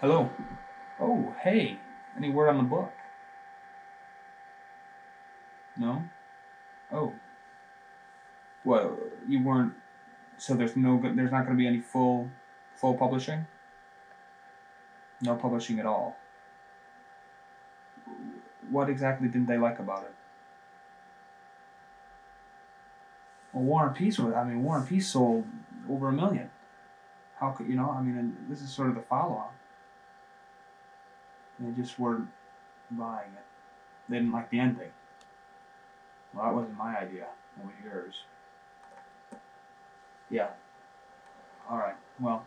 Hello. Oh, hey. Any word on the book? No. Oh. Well, you weren't. So there's no. There's not going to be any full, full publishing. No publishing at all. What exactly didn't they like about it? Well, War and Peace was. I mean, War and Peace sold over a million. How could you know? I mean, this is sort of the follow-on. They just weren't buying it. They didn't like the ending. Well, that wasn't my idea. It was yours. Yeah. All right. Well,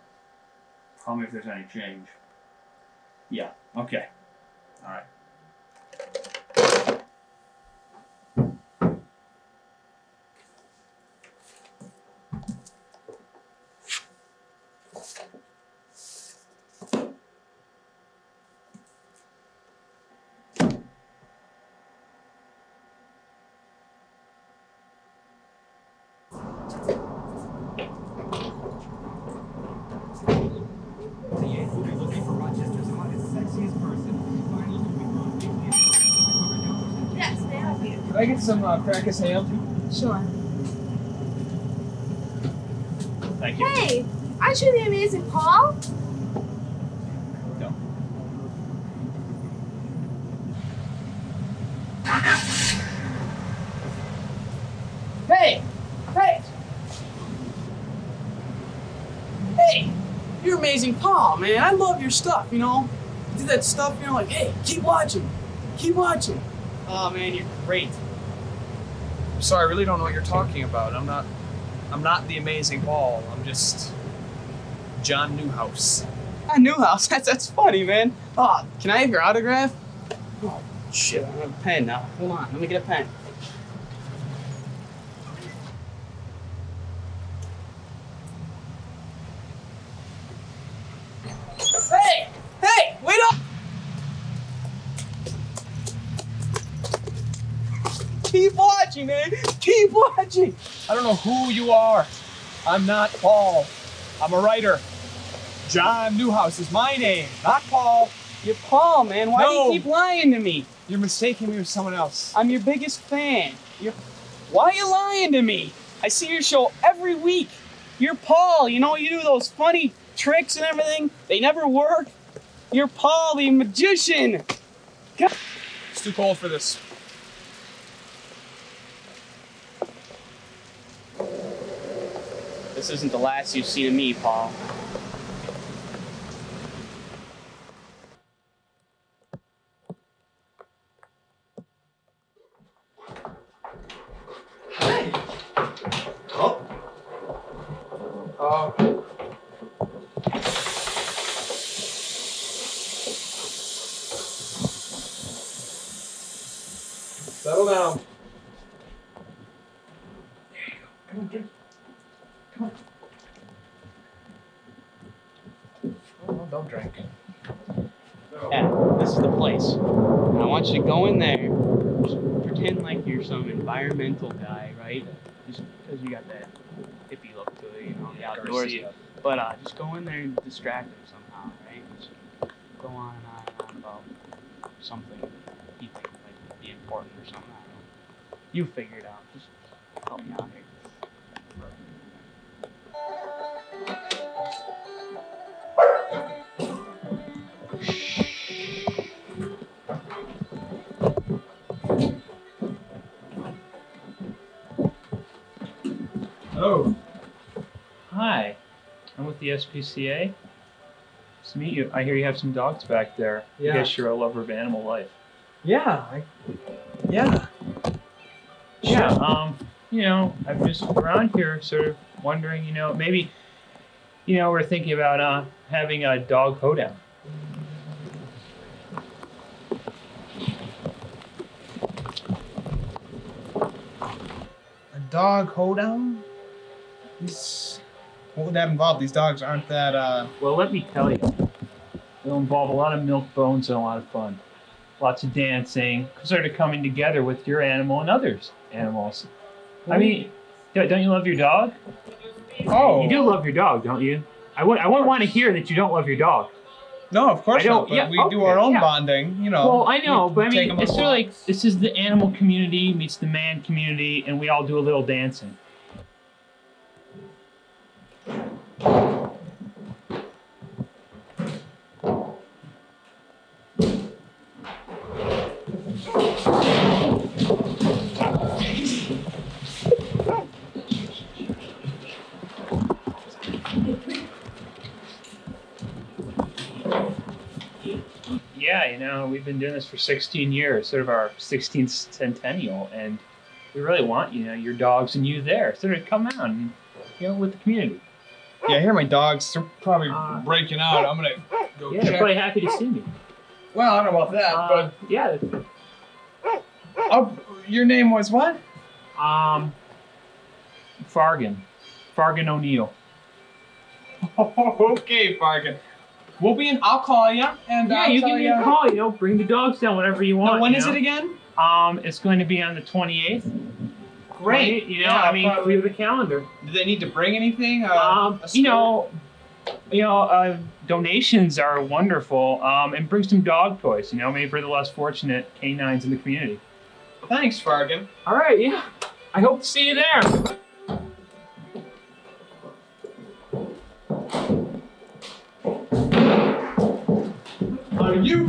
call me if there's any change. Yeah. Okay. All right. Yes, they have you. Can I get some uh, Krakus ham? Sure. Thank you. Hey, aren't you the amazing Paul? No. Hey! Hey! Hey! You're amazing Paul, man. I love your stuff, you know? You do that stuff, you know, like, hey, keep watching. Keep watching. Oh man, you're great. Sorry, I really don't know what you're talking about. I'm not I'm not the amazing Paul. I'm just John Newhouse. Ah, John Newhouse. That's that's funny, man. Oh, can I have your autograph? Oh shit, I don't have a pen now. Hold on, let me get a pen. Hey! Hey! Wait up! Keep watching, man! Keep watching! I don't know who you are. I'm not Paul. I'm a writer. John Newhouse is my name, not Paul. You're Paul, man. Why do you keep lying to me? You're mistaking me with someone else. I'm your biggest fan. You're... Why are you lying to me? I see your show every week. You're Paul. You know, you do those funny tricks and everything. They never work. You're Paul, the magician. It's too cold for this. This isn't the last you've seen of me, Paul. Uh, Settle down. come on, drink. Oh, don't drink. Yeah, this is the place. And I want you to go in there, pretend like you're some environmental guy, right? Just because you got that hippie look to it, you know, the outdoorsy. Garcia. But uh, just go in there and distract them somehow, right? Just go on and on and on about something you think might be important or something. I don't know. You figure it out. Just help me out here. The SPCA. Nice to meet you. I hear you have some dogs back there. Yeah. I guess you're a lover of animal life. Yeah, I, yeah. Yeah. Um, you know, I'm just around here sort of wondering, you know, maybe you know, we're thinking about uh having a dog hoedown. A dog hoedown? These, what would that involve? These dogs aren't that, uh, Well, let me tell you. It'll involve a lot of milk bones and a lot of fun. Lots of dancing, sort of coming together with your animal and others' animals. I mean, don't you love your dog? oh. You do love your dog, don't you? I would I wouldn't want to hear that you don't love your dog. No, of course not. But yeah, we do our own yeah. bonding. You know. Well, I know, but I mean, it's sort of like this is the animal community meets the man community, and we all do a little dancing. We've been doing this for 16 years, sort of our 16th centennial, and we really want you know your dogs and you there, sort of come out and you know with the community. Yeah, I hear my dogs. They're probably Uh, breaking out. I'm gonna go Yeah, they're check. probably happy to see me. Well, I don't know about that, Uh, yeah, oh, your name was what? um, Fargan, Fargan O'Neill. okay, Fargan. We'll be in. I'll call you, and Yeah, I'll you tell give me a call. You know, bring the dogs down whenever you want. Now, when you is know? it again? Um, it's going to be on the 28th. Great. right? You know, Yeah, I mean, probably- clear the calendar. Do they need to bring anything? Uh, um, you know, you know, uh, donations are wonderful. Um, and bring some dog toys. You know, maybe for the less fortunate canines in the community. Thanks, Fargan. All right, yeah. I hope to see you there.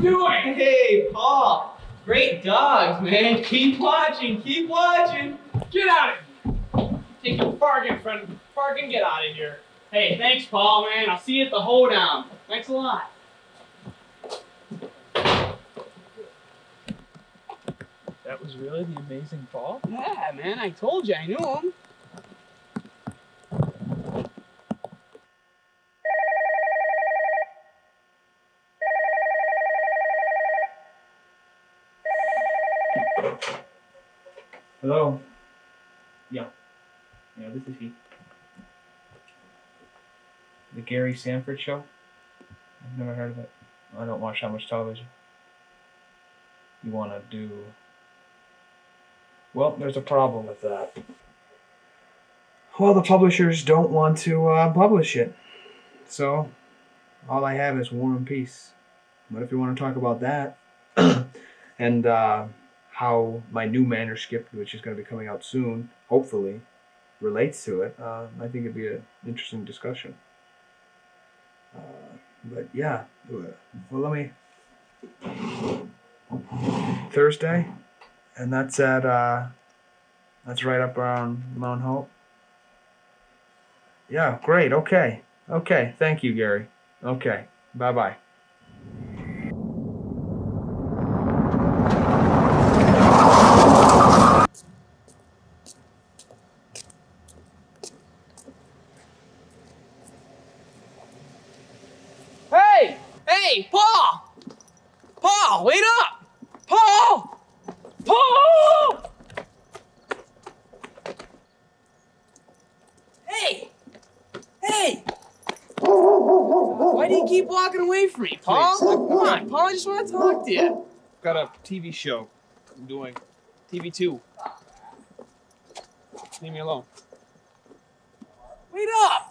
Doing? Hey, Paul. Great dogs, man. Keep watching. Keep watching. Get out of here. Take your bargain, friend. Bargain, get out of here. Hey, thanks, Paul, man. I'll see you at the hoedown. Thanks a lot. That was really the amazing Paul. Yeah, man. I told you I knew him. Hello. Yeah. Yeah, this is he. The Gary Sanford Show. I've never heard of it. I don't watch that much television. You want to do. Well, there's a problem with that. Well, the publishers don't want to uh, publish it. So, all I have is War and Peace. But if you want to talk about that, and uh, how my new manuscript, which is going to be coming out soon, hopefully, relates to it, uh, I think it'd be an interesting discussion. Uh, but yeah, well, let me. Thursday, and that's at uh, that's right up around Mount Hope. Yeah, great. Okay, okay. Thank you, Gary. Okay, bye bye. Hey! Hey, Paul! Paul, wait up! Paul! Paul! Hey! Hey! Why do you keep walking away from me, Paul? Come on, Paul, I just want to talk to you. Got a TV show I'm doing. TV two. Leave me alone. Wait up!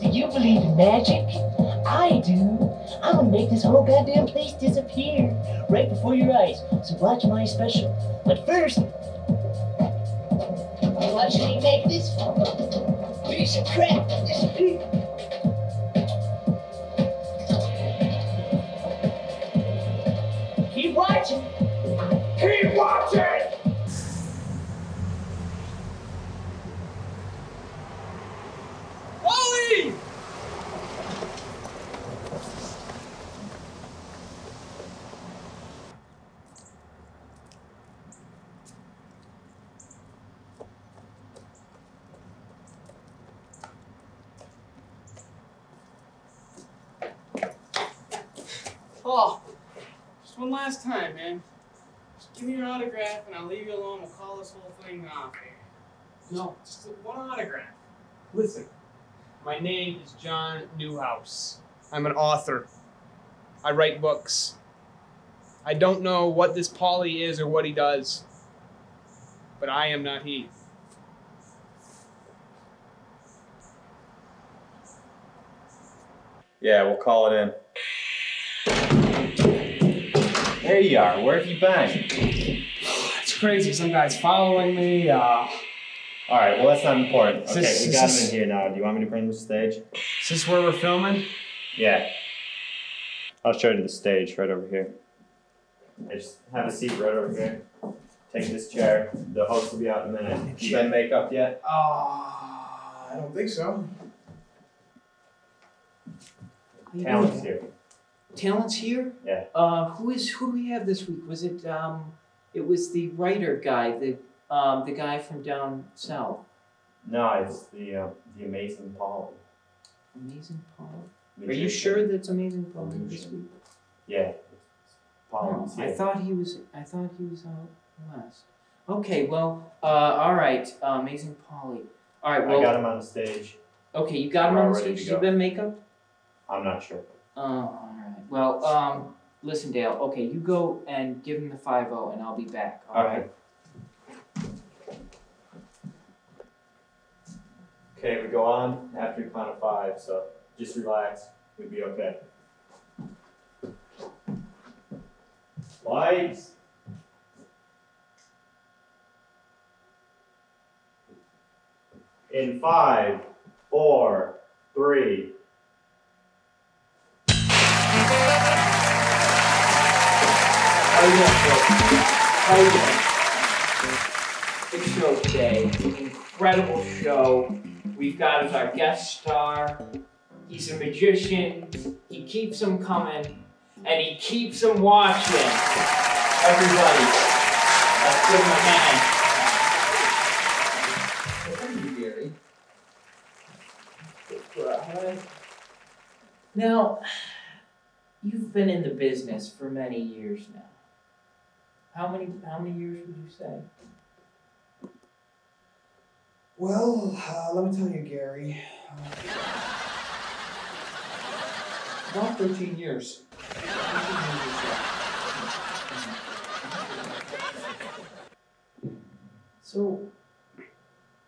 Do you believe in magic? I do. I'm gonna make this whole goddamn place disappear right before your eyes. So watch my special. But first, watch me make this piece of crap disappear. Last time, man. Just give me your autograph and I'll leave you alone. We'll call this whole thing off. No, just one autograph. Listen, my name is John Newhouse. I'm an author. I write books. I don't know what this Polly is or what he does, but I am not he. Yeah, we'll call it in. There you are. Where have you been? It's crazy. Some guy's following me. Uh, All right. Well, that's not important. Okay, this- we got this- him in here now. Do you want me to bring him to the stage? is this where we're filming? Yeah. I'll show you the stage right over here. I just have a seat right over here. Take this chair. The host will be out in a minute. You been makeup yet? Uh, I don't think so. Talent's here. Talent's here? Yeah. Uh, who is who do we have this week? Was it um it was the writer guy, the um the guy from down south. No, it's the uh, the amazing Paul. Amazing Paul. Are you sure that's amazing Paul this week? Yeah. Paul No, I thought he was I thought he was out west. Okay, well, uh all right, uh, amazing Polly. All right, Well. I got him on the stage. okay, you got him We're on the stage. to You been makeup? I'm not sure. Uh, all right. Well, um, listen, Dale. Okay, you go and give him the five zero, and I'll be back. All right. Okay, we go on after we count to five, so just relax. We'll be okay. Lights. In five, four, three. Phil? How? Big show today. Incredible show. We've got as our guest star. He's a magician. He keeps them coming, and he keeps them watching. Everybody, let's give him a hand. Now, you've been in the business for many years now. How many? How many years would you say? Well, uh, let me tell you, Gary. Uh, about 13 years. 13 years, So,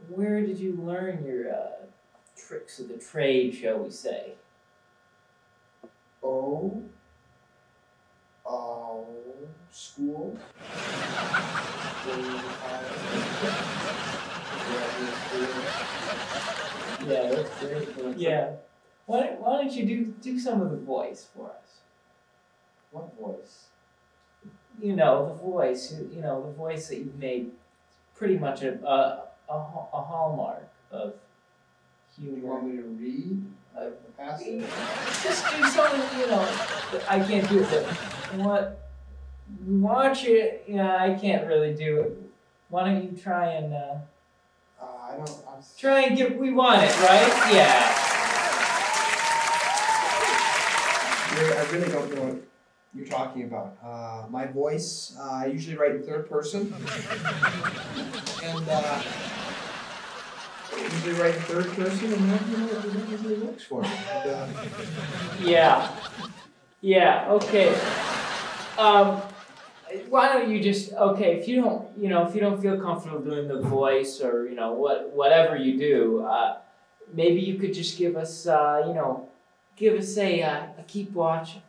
where did you learn your uh, tricks of the trade, shall we say? Oh. Oh. School. Yeah, that's great. Yeah. Why don't, why don't you do do some of the voice for us? What voice? You know, the voice. You know, the voice that you've made. Pretty much a a, a, a hallmark of humor. You want me to read a? Just do something, you know. I can't do it, but what? Watch it. Yeah, I can't really do it. Why don't you try and uh, Uh, I don't. I'm, try and get? We want it, right? Yeah. Gary, I really don't know what you're talking about. Uh, my voice, uh, I usually write in third person. and uh, I usually write third person, and that, you know, that usually works for me. Uh, Yeah. Yeah. Okay. Um, why don't you just okay if you don't you know if you don't feel comfortable doing the voice or you know what whatever you do uh, maybe you could just give us uh, you know give us a, uh, a keep watching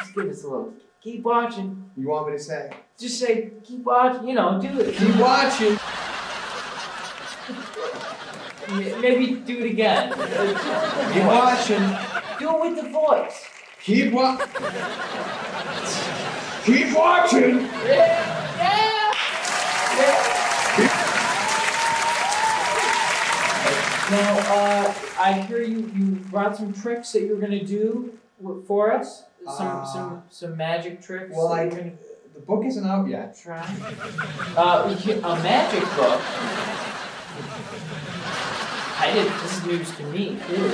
just give us a little keep watching you want me to say? just say keep watching you know do it Keep watching. Maybe do it again Keep watching. do it with the voice Keep wa- Keep watching. yeah yeah, yeah. Now, uh, I hear you, you brought some tricks that you're gonna do for us. Some Uh, some some magic tricks. Well, I gonna the book isn't out yet. try. Uh, a magic book. I did. This is news to me too. Um,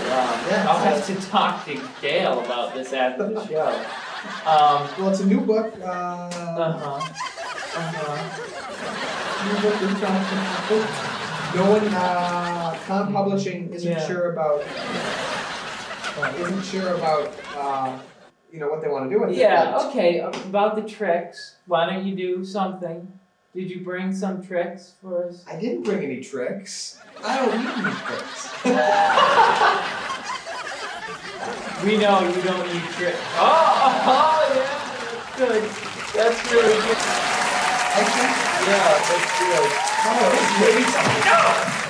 Yeah, I'll have to talk to Dale about this after the show. Um, Well, it's a new book. Uh, uh huh. Uh huh. new book. No one, uh, Con Publishing isn't Yeah. sure about but isn't sure about uh, you know what they want to do with it. Yeah, okay, about the tricks. Why don't you do something? Did you bring some tricks for us? I didn't bring any tricks. I don't need any tricks. We know you don't need tricks. Oh, oh, yeah, that's good. That's really good. Yeah, that's good. Oh, this is really something.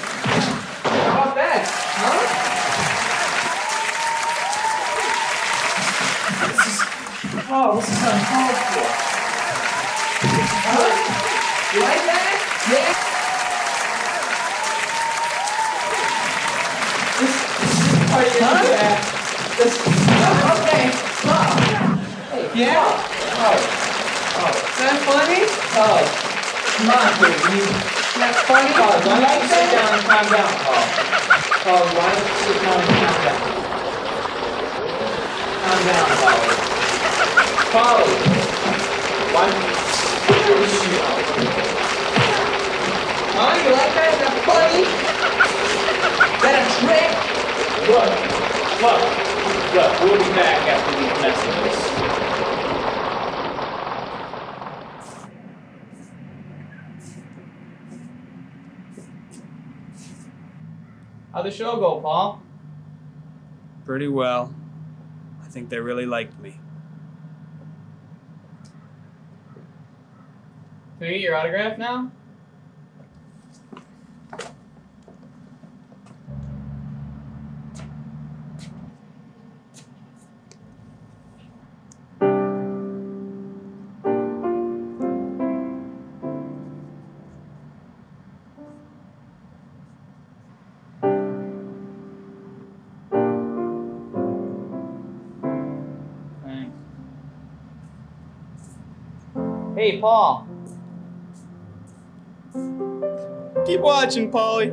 Come on, dude. That's funny? Paul, why don't you sit down and calm down, Paul? Paul, why don't you sit down and calm down? Calm down, Paul. Paul, why don't you... Huh? You like that? Is that funny? Is that a trick? Look, look, look, we'll be back after these messages. How'd the show go, Paul? Pretty well. I think they really liked me. Can we get your autograph now? Hey, Paul. Keep watching, Polly.